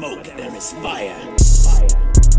smoke, there is fire.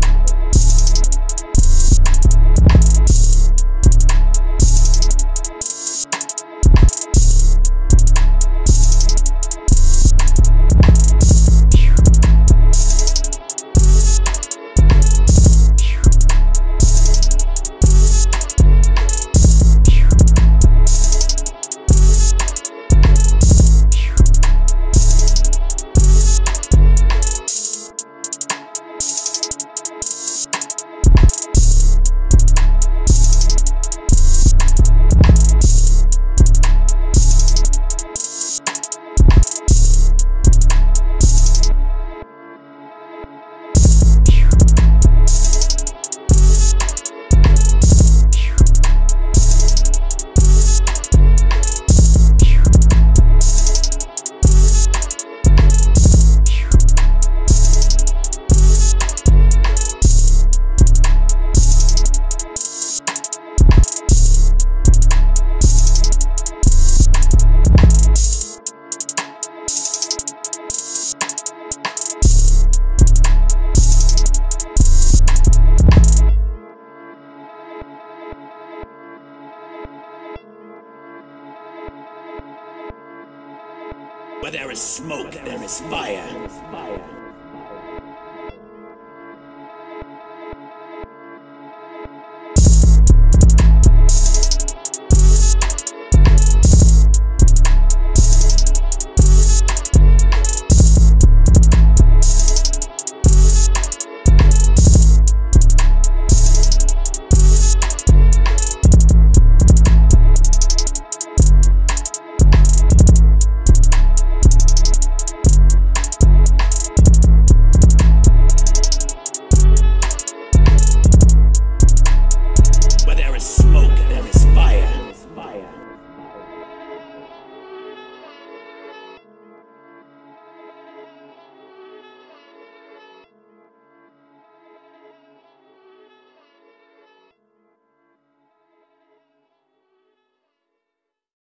Where there is smoke, there is fire.